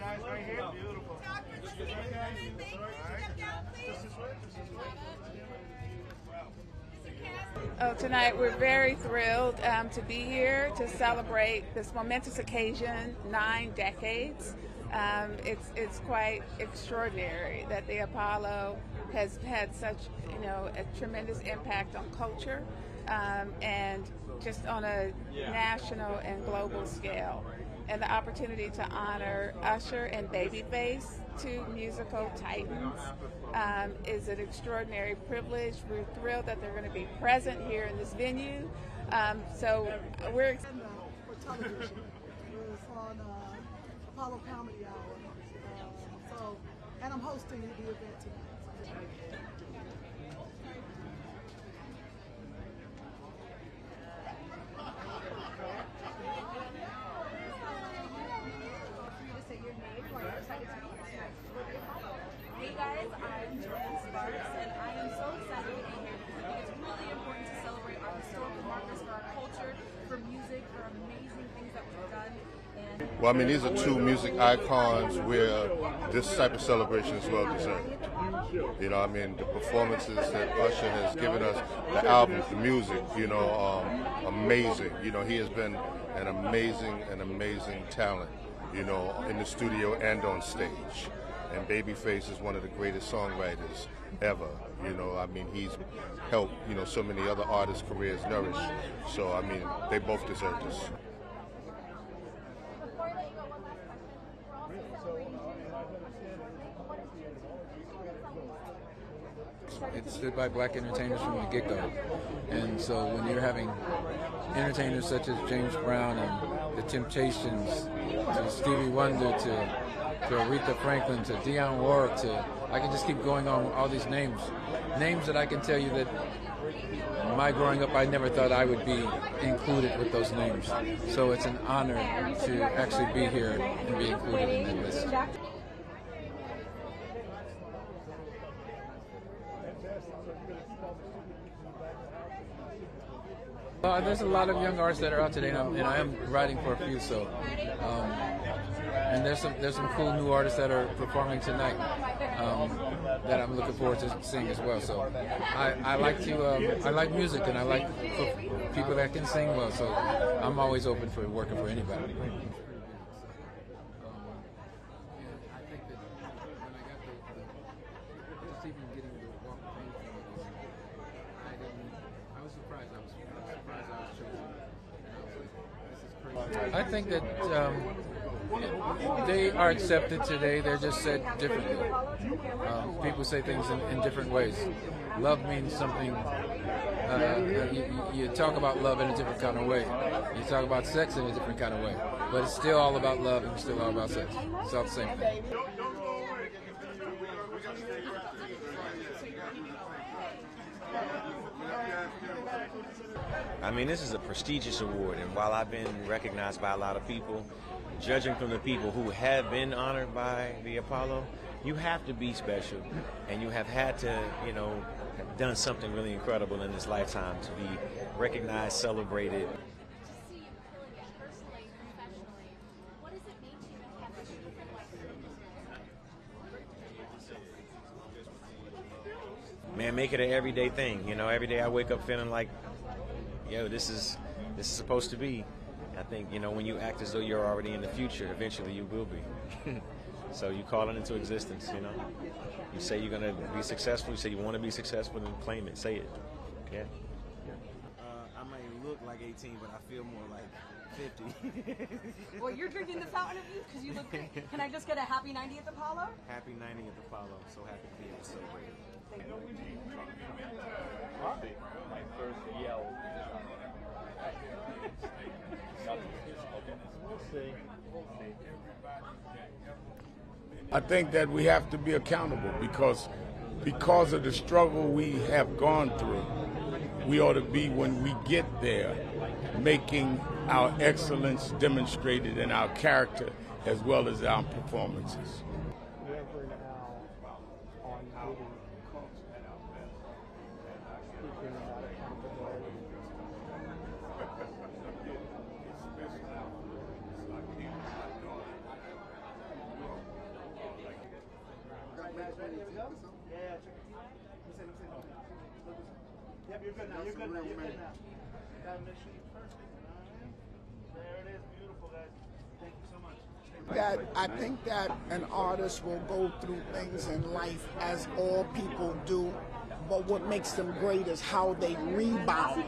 guys right here. Beautiful. Oh, tonight we're very thrilled um, to be here to celebrate this momentous occasion, nine decades. Um, it's it's quite extraordinary that the Apollo has had such you know a tremendous impact on culture um, and just on a national and global scale. And the opportunity to honor Usher and Babyface, two musical titans, um, is an extraordinary privilege. We're thrilled that they're going to be present here in this venue. Um, so we're And, uh. It was on uh, Apollo Comedy Hour. Uh, so, and I'm hosting the event tonight. Hey guys, I'm Jordin Sparks, and I am so excited to be here because I think it's really important to celebrate our historical markers for our culture, for music, amazing things that we've done. Well, I mean, these are two music icons where this type of celebration is well deserved. You know, I mean, the performances that Usher has given us, the albums, the music, you know, um, amazing. You know, he has been an amazing, an amazing talent, you know, in the studio and on stage. And Babyface is one of the greatest songwriters ever. You know, I mean, he's helped, you know, so many other artists' careers nourish. So, I mean, they both deserve this. It's stood by black entertainers from the get-go. And so when you're having entertainers such as James Brown and The Temptations, to Stevie Wonder, to, to Aretha Franklin, to Dionne Warwick, to I can just keep going on with all these names. Names that I can tell you that my growing up, I never thought I would be included with those names. So it's an honor to actually be here and be included in that list. Uh, there's a lot of young artists that are out today, and, and I am writing for a few. So, um, and there's some there's some cool new artists that are performing tonight um, that I'm looking forward to seeing as well. So, I, I like to um, I like music, and I like people that can sing well. So, I'm always open for working for anybody. I think that um, they are accepted today. They're just said differently. Um, people say things in, in different ways. Love means something. Uh, you, you talk about love in a different kind of way. You talk about sex in a different kind of way. But it's still all about love and still all about sex. It's all the same thing. I mean, this is a prestigious award, and while I've been recognized by a lot of people, judging from the people who have been honored by the Apollo, you have to be special, and you have had to, you know, have done something really incredible in this lifetime to be recognized, celebrated. To see you killing it personally, professionally, what does it mean to you to have this different life? Man, make it an everyday thing. You know, every day I wake up feeling like, yo, this is this is supposed to be. I think you know when you act as though you're already in the future, eventually you will be. so you call it into existence. You know, you say you're gonna be successful. You say you want to be successful, and claim it. Say it. Yeah. Look like 18, but I feel more like 50. well, you're drinking the fountain of youth because you look great. Can I just get a happy 90th Apollo? happy 90th Apollo. So happy to be able to celebrate it. My first yell. We'll see. We'll see. I think that we have to be accountable because because of the struggle we have gone through, we ought to be when we get there, making our excellence demonstrated in our character as well as our performances. Yeah, check it. Yep, you're good now. You're good now. You're good now. Gotta make sure you're perfect. Alright. There it is. Beautiful, guys. Thank you so much. that I think that an artist will go through things in life as all people do, but what makes them great is how they rebound.